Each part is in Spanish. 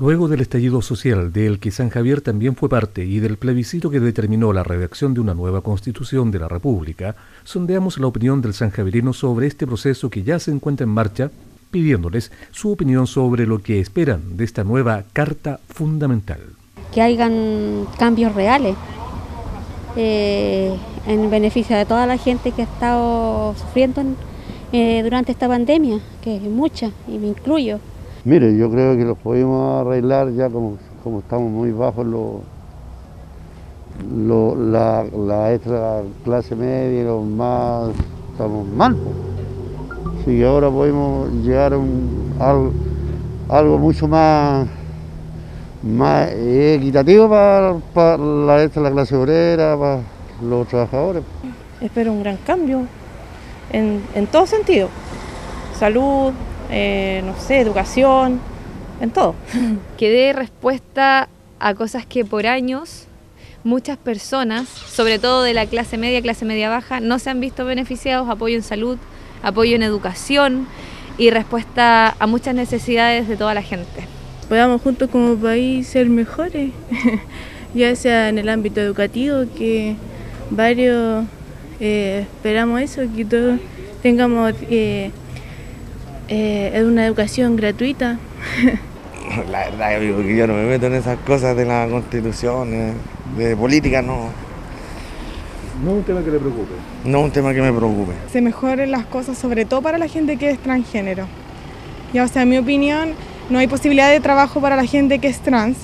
Luego del estallido social del que San Javier también fue parte y del plebiscito que determinó la redacción de una nueva constitución de la República, sondeamos la opinión del sanjavierino sobre este proceso que ya se encuentra en marcha, pidiéndoles su opinión sobre lo que esperan de esta nueva Carta Fundamental. Que hayan cambios reales eh, en beneficio de toda la gente que ha estado sufriendo eh, durante esta pandemia, que es mucha, y me incluyo. Mire, yo creo que lo podemos arreglar ya como, como estamos muy bajos los lo, la, la extra clase media, los más, estamos mal. Así que ahora podemos llegar a algo, mucho más, más equitativo para, para la, extra, la clase obrera, para los trabajadores. Espero un gran cambio en, en todo sentido. Salud, eh, no sé, educación, en todo. Que dé respuesta a cosas que por años muchas personas, sobre todo de la clase media, clase media baja, no se han visto beneficiados, apoyo en salud, apoyo en educación y respuesta a muchas necesidades de toda la gente. Podamos juntos como país ser mejores, ya sea en el ámbito educativo, que varios eh, esperamos eso, que todos tengamos eh, eh, una educación gratuita. La verdad que yo no me meto en esas cosas de la constitución, eh, de política, no. No es un tema que le preocupe. No es un tema que me preocupe. Se mejoren las cosas, sobre todo para la gente que es transgénero. Ya, o sea, en mi opinión, no hay posibilidad de trabajo para la gente que es trans.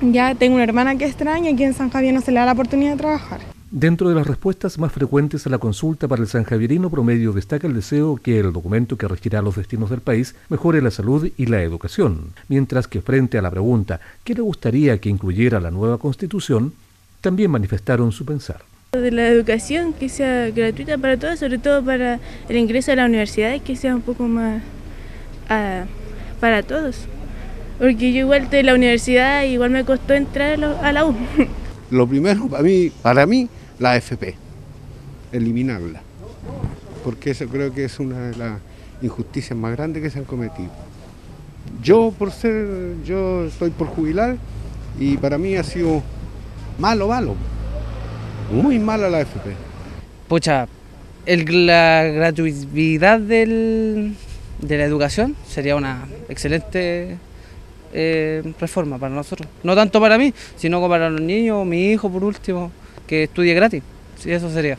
Ya tengo una hermana que es trans y aquí en San Javier no se le da la oportunidad de trabajar. Dentro de las respuestas más frecuentes a la consulta para el sanjavierino promedio destaca el deseo que el documento que regirá los destinos del país mejore la salud y la educación, mientras que frente a la pregunta ¿qué le gustaría que incluyera la nueva constitución? también manifestaron su pensar. De la educación que sea gratuita para todos, sobre todo para el ingreso a la universidad y que sea un poco más uh, para todos. Porque yo igual de la universidad igual me costó entrar a la U. Lo primero para mí, para mí la AFP, eliminarla, porque eso creo que es una de las injusticias más grandes que se han cometido. Yo por ser, yo estoy por jubilar y para mí ha sido malo, malo, muy mala la AFP. Pucha, el, la gratuidad del, de la educación sería una excelente eh, reforma para nosotros. No tanto para mí, sino para los niños, mi hijo por último que estudie gratis. Sí, eso sería.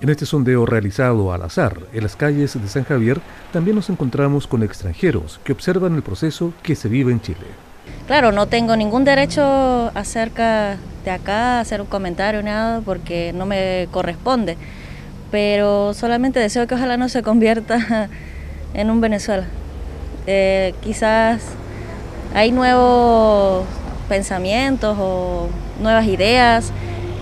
En este sondeo realizado al azar en las calles de San Javier, también nos encontramos con extranjeros que observan el proceso que se vive en Chile. Claro, no tengo ningún derecho acerca de acá, hacer un comentario, nada, porque no me corresponde. Pero solamente deseo que ojalá no se convierta en un Venezuela. Eh, quizás hay nuevos pensamientos o nuevas ideas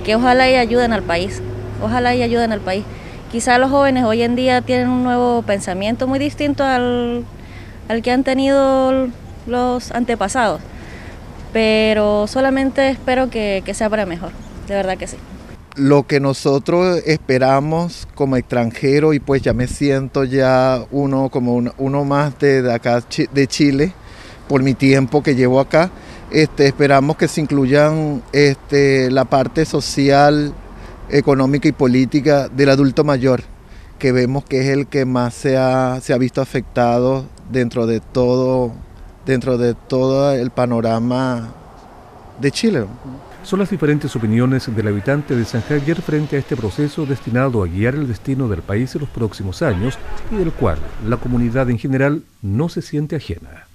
que ojalá y ayuden al país, ojalá y ayuden al país. Quizá los jóvenes hoy en día tienen un nuevo pensamiento muy distinto al, al que han tenido los antepasados, pero solamente espero que, que sea para mejor, de verdad que sí lo que nosotros esperamos como extranjero y pues ya me siento ya uno como uno, más de, de, acá de Chile por mi tiempo que llevo acá este, esperamos que se incluyan este, la parte social, económica y política del adulto mayor, que vemos que es el que más se ha, se ha visto afectado dentro de todo, dentro de todo el panorama de Chile. Son las diferentes opiniones del habitante de San Javier frente a este proceso destinado a guiar el destino del país en los próximos años y del cual la comunidad en general no se siente ajena.